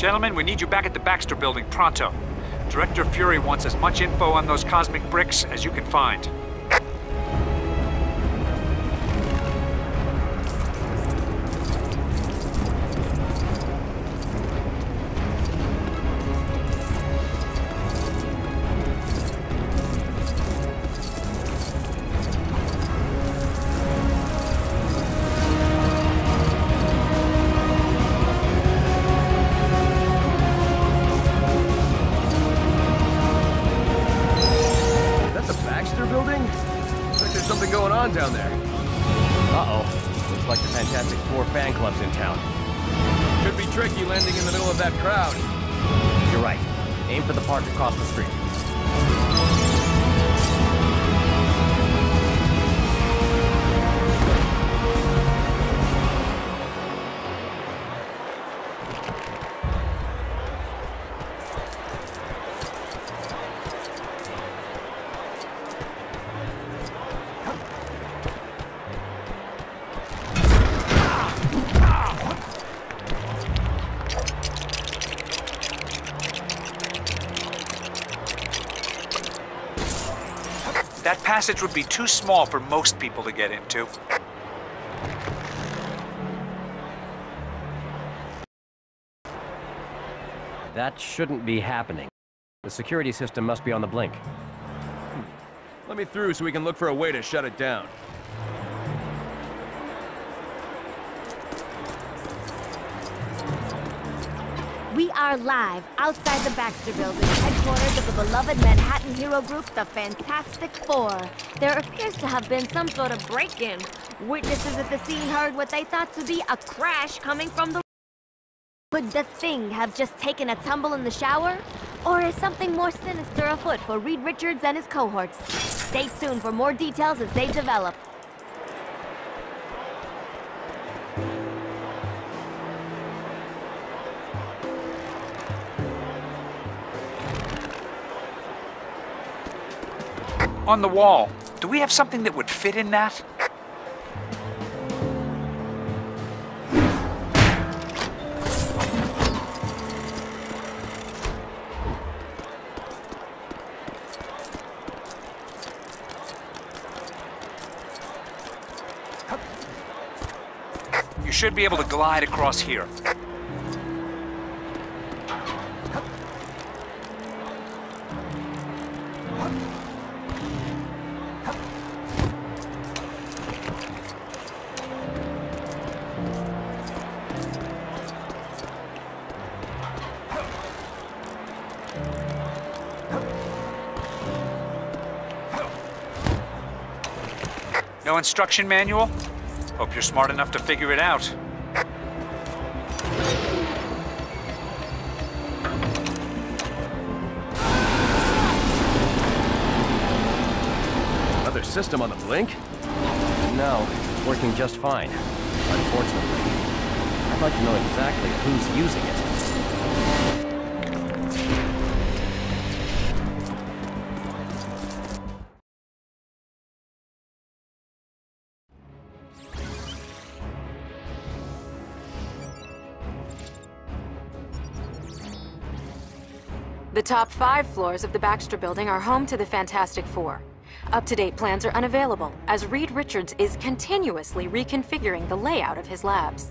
Gentlemen, we need you back at the Baxter building pronto. Director Fury wants as much info on those cosmic bricks as you can find. Crowd. You're right. Aim for the park across the street. Passage would be too small for most people to get into. That shouldn't be happening. The security system must be on the blink. Hmm. Let me through so we can look for a way to shut it down. We are live outside the Baxter Building, headquarters of the beloved Manhattan hero group, the Fantastic Four. There appears to have been some sort of break-in. Witnesses at the scene heard what they thought to be a crash coming from the... Could the thing have just taken a tumble in the shower? Or is something more sinister afoot for Reed Richards and his cohorts? Stay tuned for more details as they develop. On the wall, do we have something that would fit in that? You should be able to glide across here. Instruction manual? Hope you're smart enough to figure it out. Another system on the blink? No, it's working just fine. Unfortunately. I'd like to know exactly who's using it. The top five floors of the Baxter Building are home to the Fantastic Four. Up-to-date plans are unavailable, as Reed Richards is continuously reconfiguring the layout of his labs.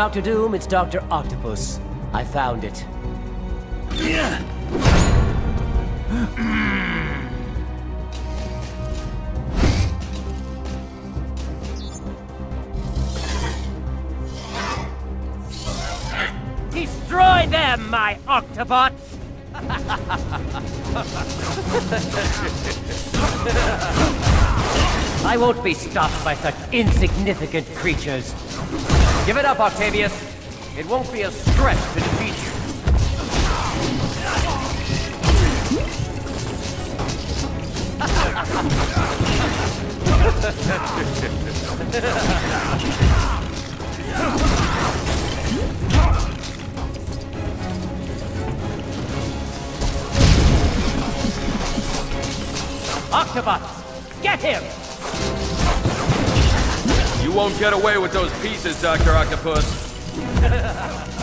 Doctor Doom, it's Dr. Octopus. I found it. Destroy them, my Octobots! I won't be stopped by such insignificant creatures. Give it up, Octavius. It won't be a stretch to defeat you. Octobots, get him! You won't get away with those pieces, Dr. Octopus.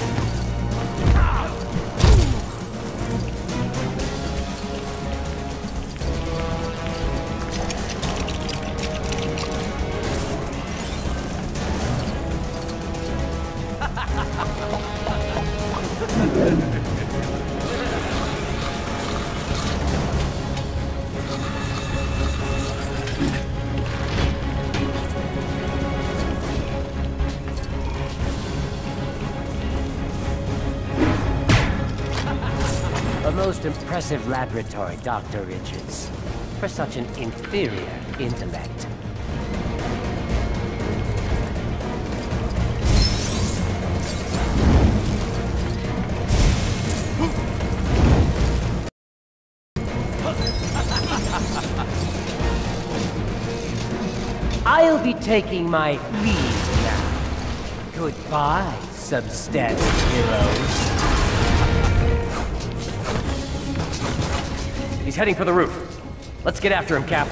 most impressive laboratory, Dr. Richards, for such an inferior intellect. I'll be taking my leave now. Goodbye, substandard heroes. Heading for the roof. Let's get after him, Cap.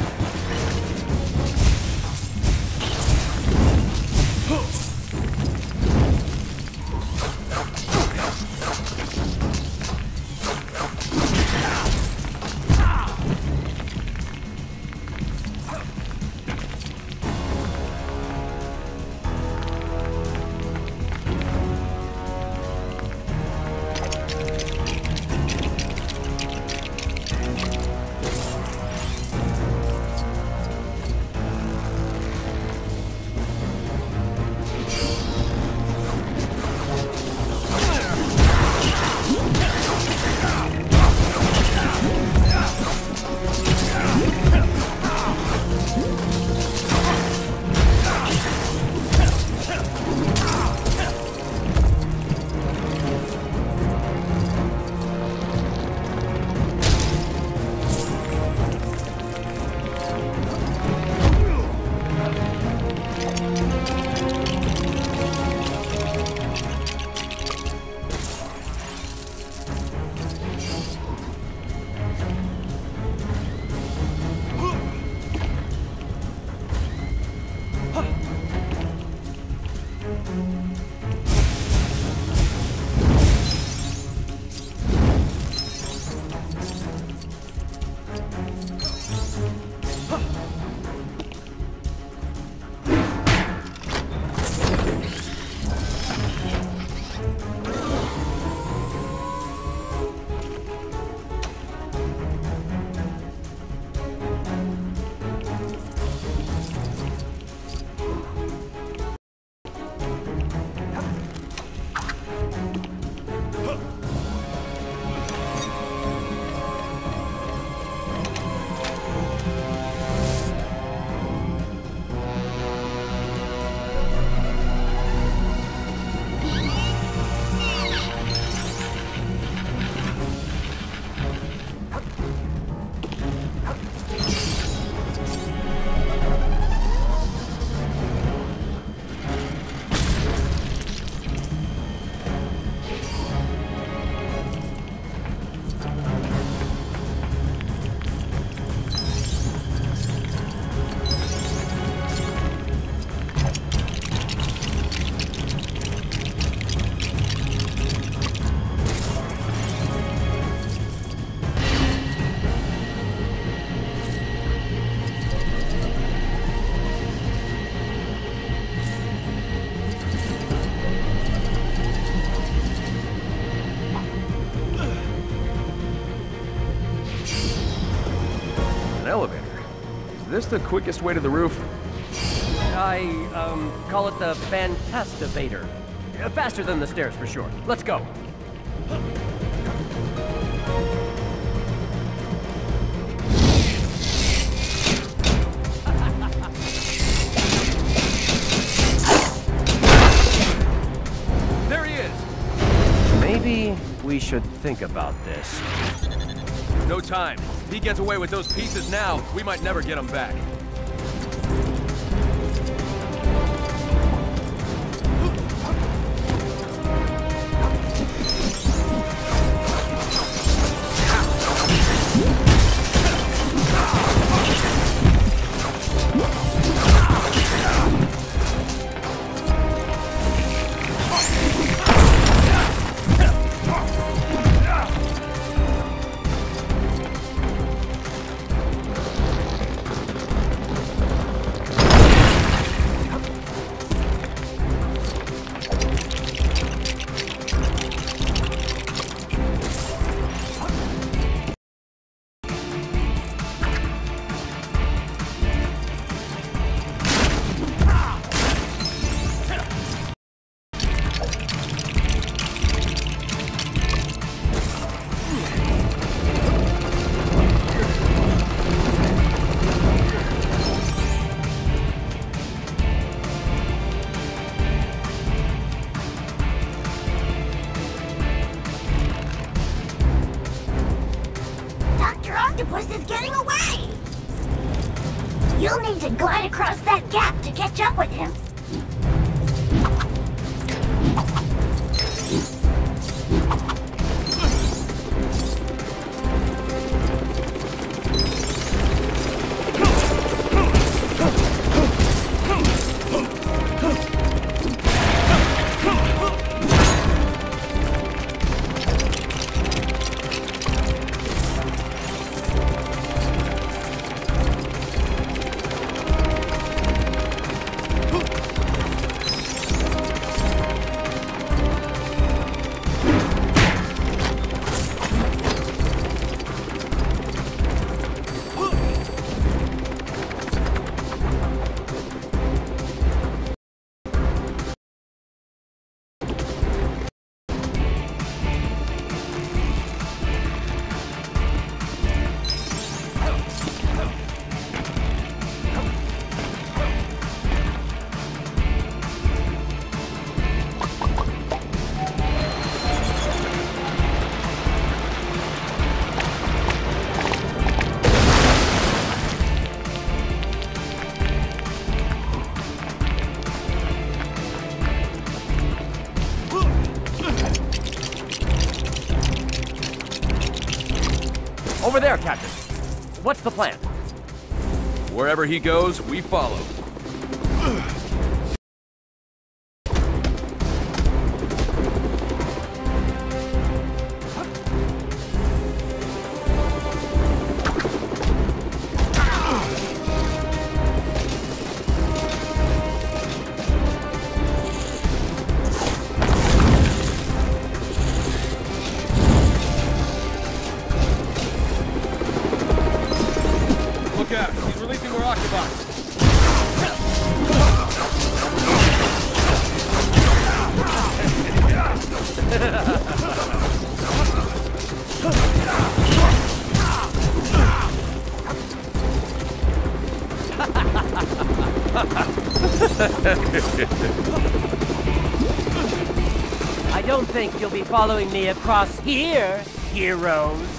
Is this the quickest way to the roof? I, um, call it the Fantastivator. Uh, Faster than the stairs, for sure. Let's go. There he is! Maybe we should think about this. No time. He gets away with those pieces now, we might never get them back. The plan? Wherever he goes, we follow. Me across here, heroes.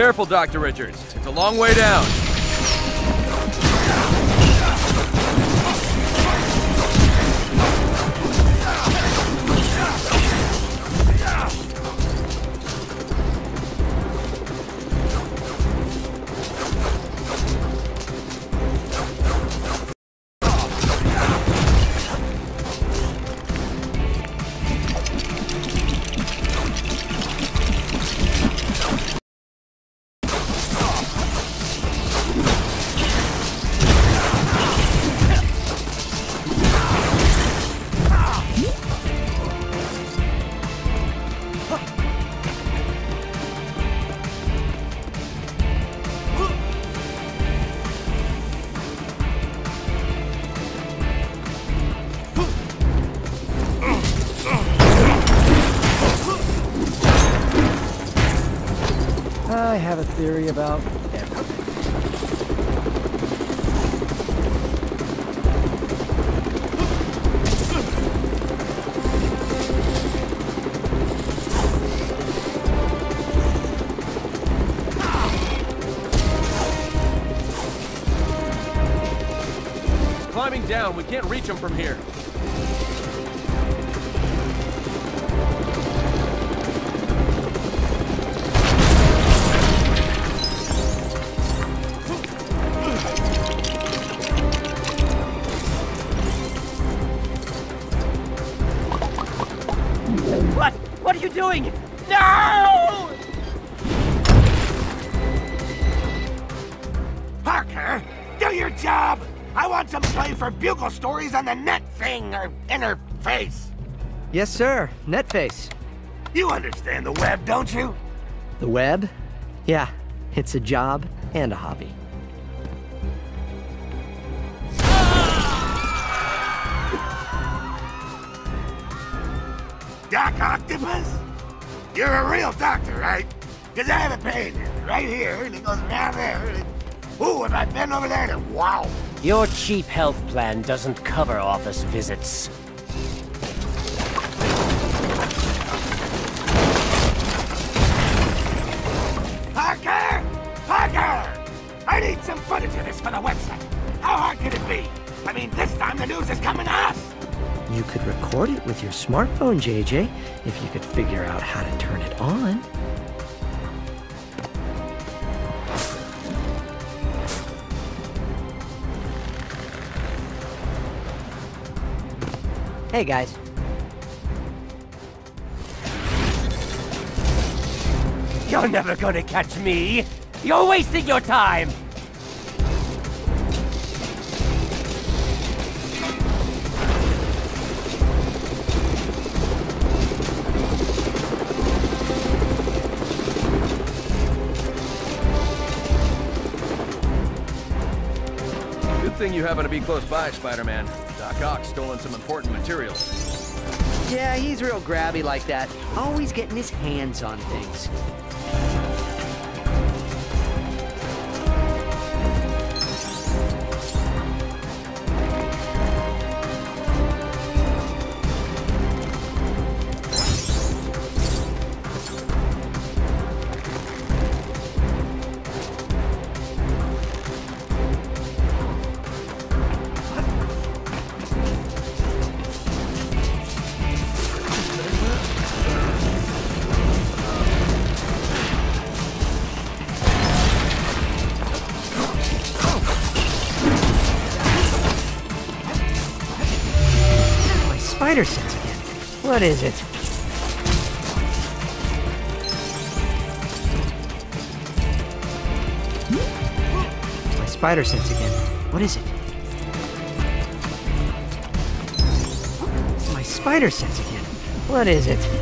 Careful, Dr. Richards. It's a long way down. Theory about everything. Climbing down, we can't reach them from here. Play stories on the net thing or interface. Yes, sir. Netface. You understand the web, don't you? The web? Yeah, it's a job and a hobby. Doc Octopus? You're a real doctor, right? Because I have a pain right here, and it goes down there. And... it... Ooh, if I bend over there, then wow. Your cheap health plan doesn't cover office visits. Parker! Parker! I need some footage of this for the website. How hard could it be? I mean, this time the news is coming to us. You could record it with your smartphone, JJ, if you could figure out how to turn it on. Hey, guys. You're never gonna catch me! You're wasting your time! Good thing you happen to be close by, Spider-Man. Doc Ock's stolen some important materials. Yeah, he's real grabby like that. Always getting his hands on things. What is it? My spider sense again. What is it? My spider sense again. What is it?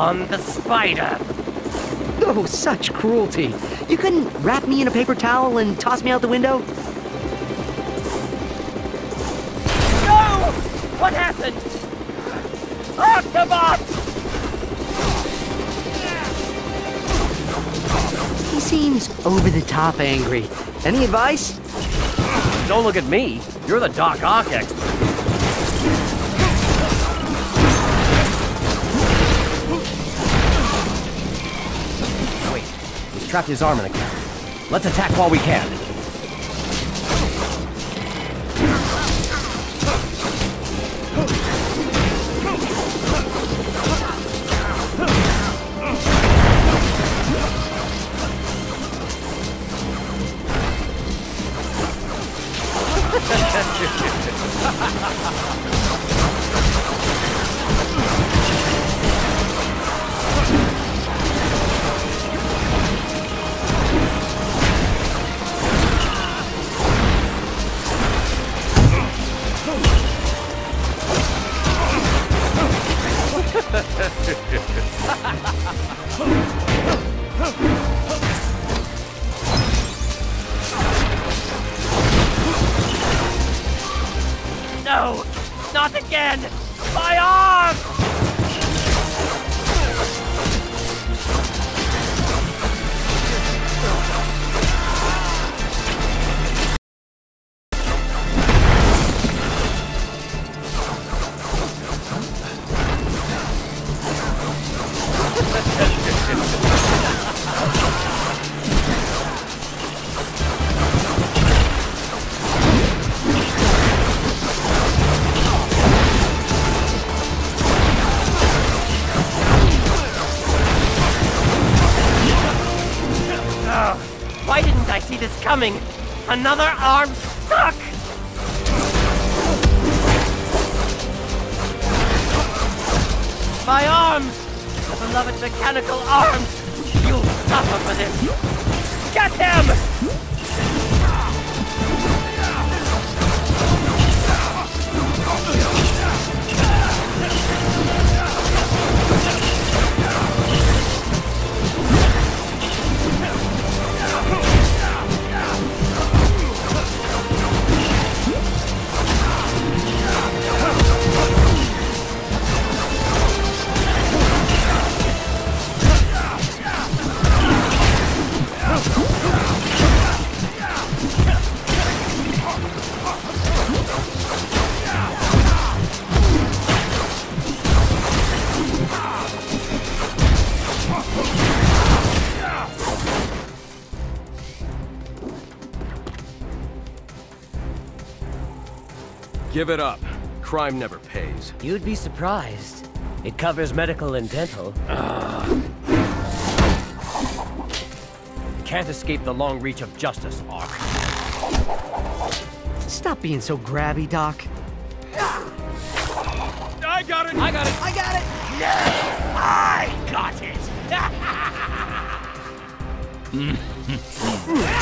On the spider. Oh, such cruelty. You couldn't wrap me in a paper towel and toss me out the window? No! What happened? Octobot! He seems over the top angry. Any advice? Don't look at me. You're the Doc Ock expert. Trapped his arm in the cap. Let's attack while we can. No! Not again! My arm! Another arm stuck! My arms! The beloved mechanical arms! You'll suffer for this! Get him! Give it up. Crime never pays. You'd be surprised. It covers medical and dental. Can't escape the long reach of justice, Ark. Stop being so grabby, Doc. I got it! I got it! I got it! I got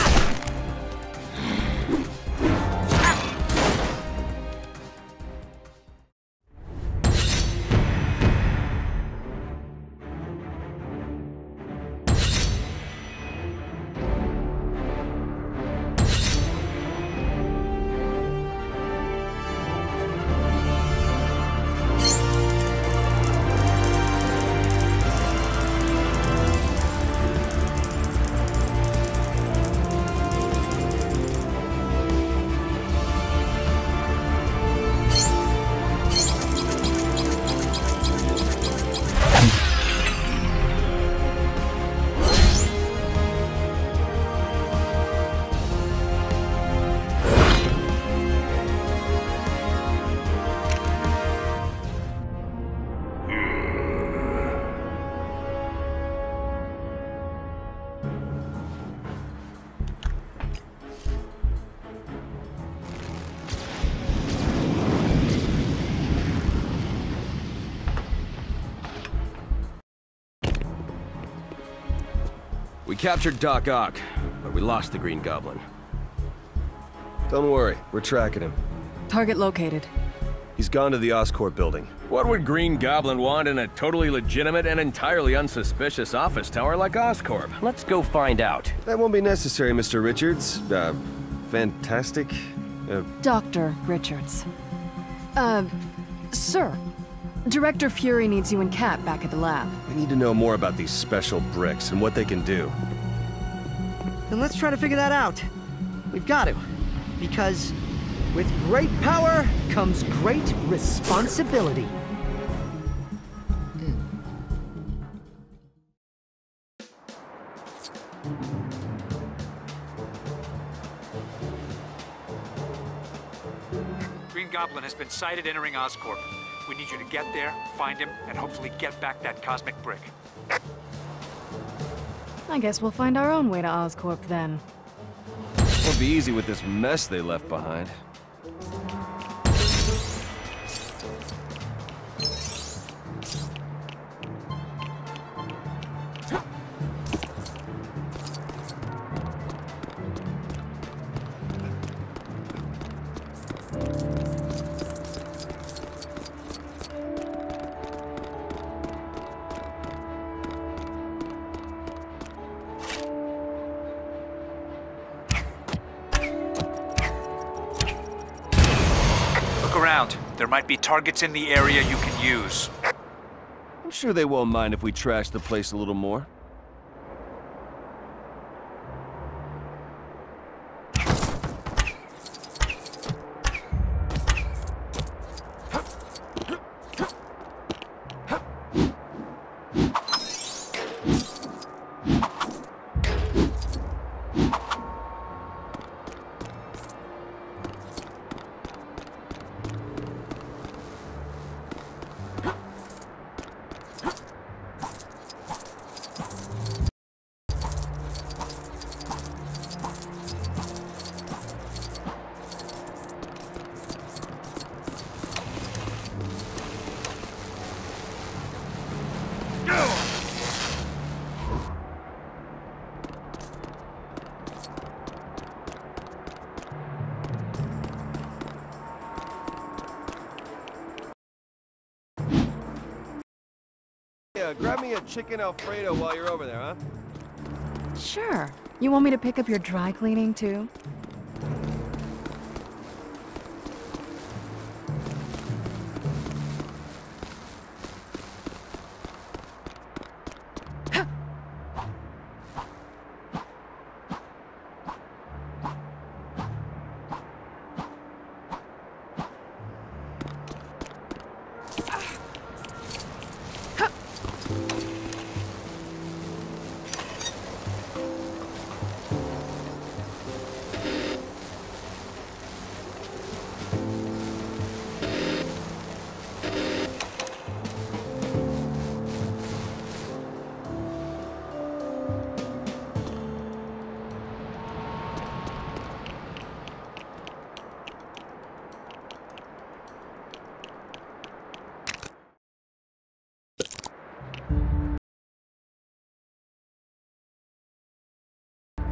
it! captured Doc Ock, but we lost the Green Goblin. Don't worry, we're tracking him. Target located. He's gone to the Oscorp building. What would Green Goblin want in a totally legitimate and entirely unsuspicious office tower like Oscorp? Let's go find out. That won't be necessary, Mr. Richards. Uh, fantastic. Uh, Dr. Richards. Uh, sir. Director Fury needs you and Kat back at the lab. we need to know more about these special bricks and what they can do. Then let's try to figure that out. We've got to. Because with great power comes great responsibility. Green Goblin has been sighted entering Oscorp. We need you to get there, find him, and hopefully get back that cosmic brick. I guess we'll find our own way to Oscorp then. Won't be easy with this mess they left behind. Targets in the area you can use. I'm sure they won't mind if we trash the place a little more. Chicken alfredo while you're over there, huh? Sure. You want me to pick up your dry cleaning too?